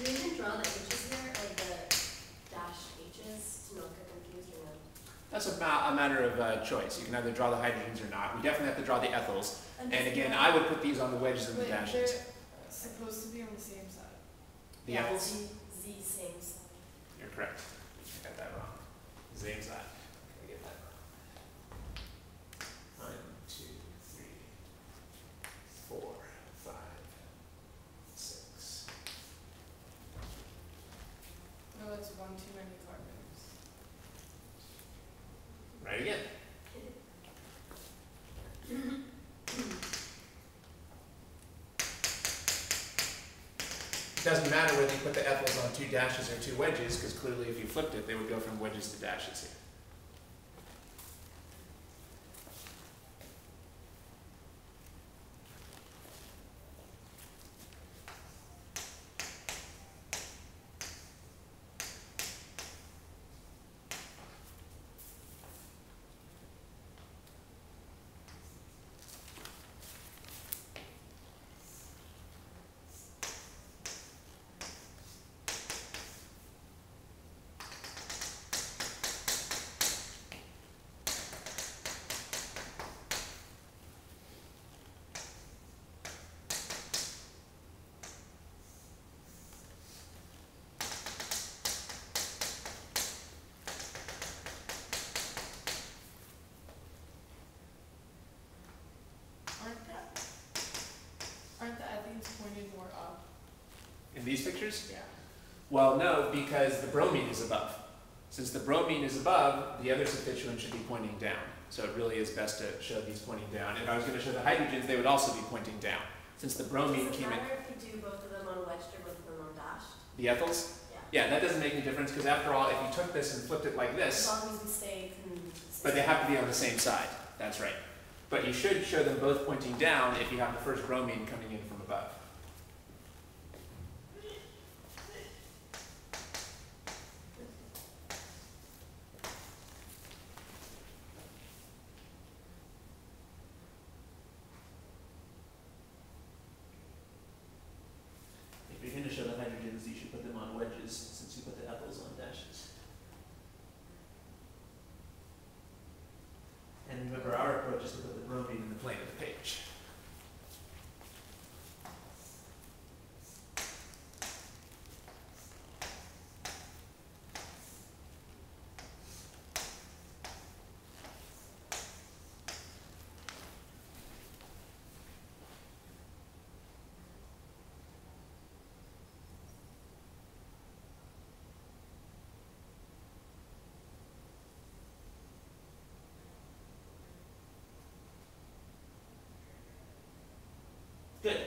on the H's here, like the dash H's, to not get confused or no? That's a, ma- a matter of uh, choice. You can either draw the hydrogens or not. We definitely have to draw the ethyls. And this again, I would put these on the wedges and the dashes. they're supposed to be on the same side. The Yeah, ethyls? Z, Z same side. You're correct. I got that wrong. Same side. I get that wrong. One, two, three, four, five, six. No, that's one too many carbons. Right again. It doesn't matter whether you put the ethyls on two dashes or two wedges, because clearly if you flipped it, they would go from wedges to dashes here. Aren't that, aren't the ethynes pointed more up? In these pictures? Yeah. Well, no, because the bromine is above. Since the bromine is above, the other substituent should be pointing down. So it really is best to show these pointing down. If I was going to show the hydrogens, they would also be pointing down. Since the bromine Does it came in, matter if you do both of them on wedged or both of them on dashed? the ethyls? Yeah. Yeah, that doesn't make any difference because after all, if you took this and flipped it like this... As this, long as we stay but they have to be on the same side. That's right. But you should show them both pointing down if you have the first bromine coming in from above. If you're going to show the hydrogens, you should put them on wedges since you put the on dashes. And remember, our approach is to bromine in the plane of the page. Good.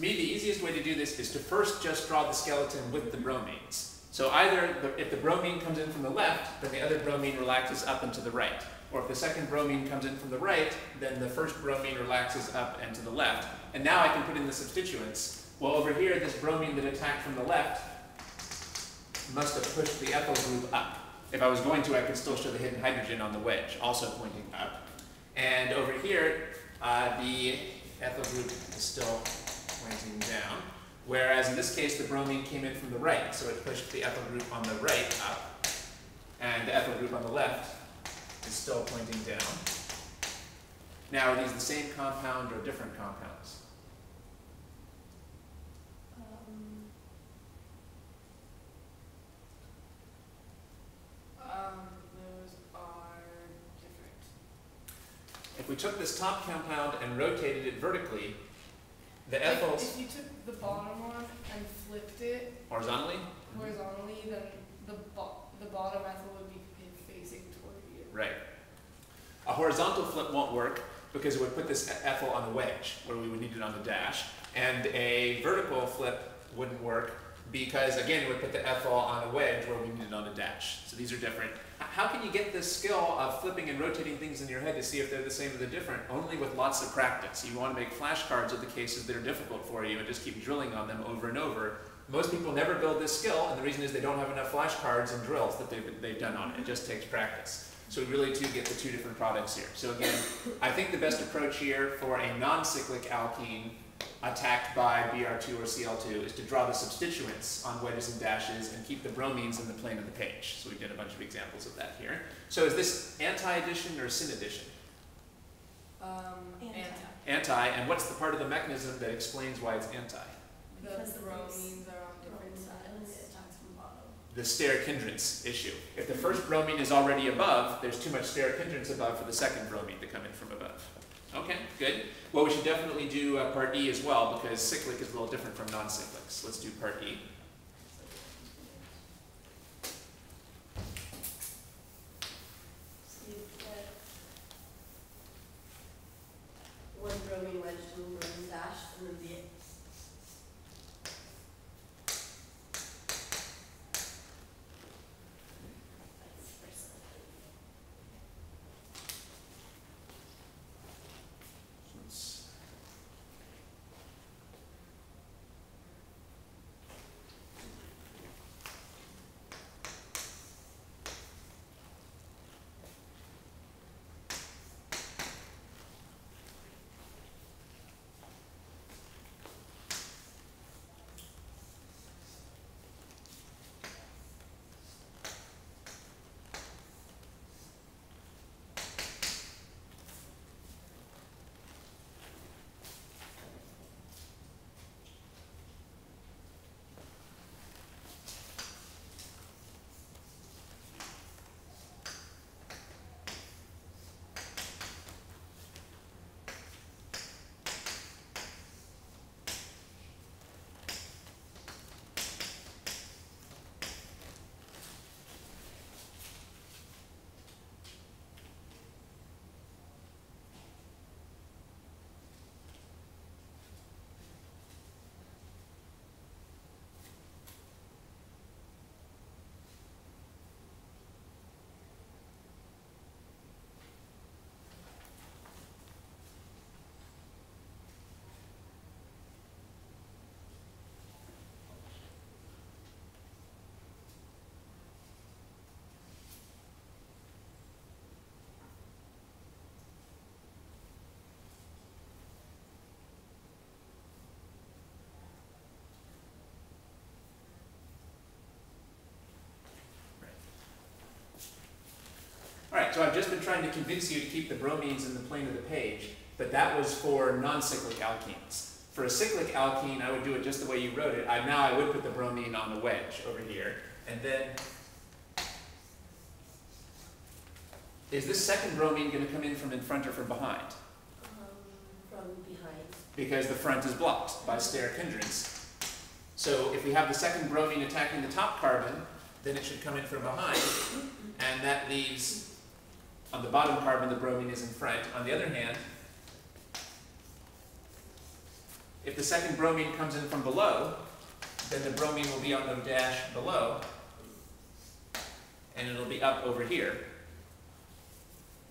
To me, the easiest way to do this is to first just draw the skeleton with the bromines. So either the, if the bromine comes in from the left, then the other bromine relaxes up and to the right. Or if the second bromine comes in from the right, then the first bromine relaxes up and to the left. And now I can put in the substituents. Well, over here, this bromine that attacked from the left must have pushed the ethyl group up. If I was going to, I could still show the hidden hydrogen on the wedge, also pointing up. And over here, uh, the ethyl group is still pointing down. Whereas in this case, the bromine came in from the right, so it pushed the ethyl group on the right up. And the ethyl group on the left is still pointing down. Now, are these the same compound or different compounds? Um, um, those are different. If we took this top compound and rotated it vertically, the Like, If you took the bottom one and flipped it horizontally, horizontally, then the bo- the bottom ethyl would be facing toward you. Right. A horizontal flip won't work because it would put this ethyl on the wedge where we would need it on the dash. And a vertical flip wouldn't work because, again, it would put the ethyl on a wedge where we need it on a dash. So these are different. How can you get this skill of flipping and rotating things in your head to see if they're the same or they're different? Only with lots of practice. You want to make flashcards of the cases that are difficult for you and just keep drilling on them over and over. Most people never build this skill, and the reason is they don't have enough flashcards and drills that they've, they've done on it. It just takes practice. So we really do get the two different products here. So again, I think the best approach here for a non-cyclic alkene attacked by Br2 or Cl2 is to draw the substituents on wedges and dashes and keep the bromines in the plane of the page. So we did a bunch of examples of that here. So is this anti-addition or syn-addition? Um, Anti. anti. Anti, and what's the part of the mechanism that explains why it's anti? The Because the bromines are on different sides. it attacks from the bottom. The steric hindrance issue. If the first bromine is already above, there's too much steric hindrance above for the second bromine to come in from above. Okay, good. Well, we should definitely do uh, part E as well because cyclic is a little different from non-cyclics. Let's do part E. right, so I've just been trying to convince you to keep the bromines in the plane of the page, but that was for non-cyclic alkenes. For a cyclic alkene, I would do it just the way you wrote it. I, now I would put the bromine on the wedge over here, and then is this second bromine going to come in from in front or from behind? Um, from behind. Because the front is blocked by steric hindrance. So if we have the second bromine attacking the top carbon, then it should come in from behind, and that leaves on the bottom carbon, the bromine is in front. On the other hand, if the second bromine comes in from below, then the bromine will be on the dash below, and it'll be up over here.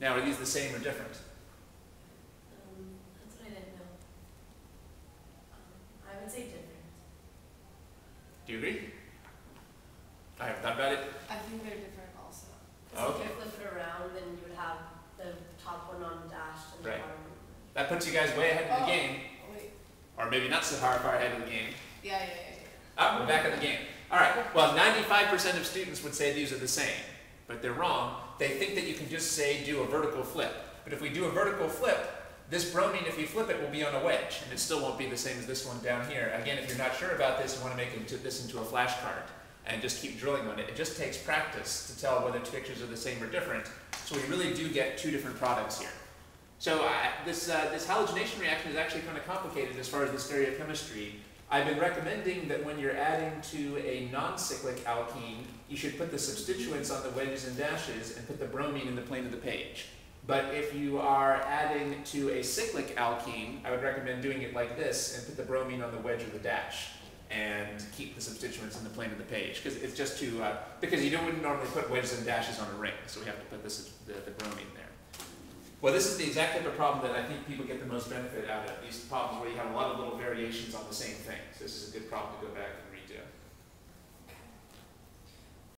Now, are these the same or different? Um, that's what I didn't know. Um, I would say different. Do you agree? I haven't thought about it. I think they're different also. So Okay. if you flip it around, then you would have the top one on dashed and the Right. bottom. That puts you guys way ahead of the Oh. game, Wait, or maybe not so far, far ahead of the game. yeah, yeah, yeah, yeah. Ah, we're back in the game. All right. Well, 95% of students would say these are the same, but they're wrong. They think that you can just say do a vertical flip. But if we do a vertical flip, this bromine, if you flip it, will be on a wedge, and it still won't be the same as this one down here. Again, if you're not sure about this, you want to make this into a flashcard and just keep drilling on it. It just takes practice to tell whether two pictures are the same or different. So we really do get two different products here. So I this, uh, this halogenation reaction is actually kind of complicated as far as the stereochemistry. I've been recommending that when you're adding to a non-cyclic alkene, you should put the substituents on the wedges and dashes and put the bromine in the plane of the page. But if you are adding to a cyclic alkene, I would recommend doing it like this and put the bromine on the wedge or the dash and keep the substituents in the plane of the page because it's just too, uh, because you don't, wouldn't normally put wedges and dashes on a ring, so we have to put this, the, the bromine there. Well, this is the exact type of problem that I think people get the most benefit out of. These problems where you have a lot of little variations on the same thing. So this is a good problem to go back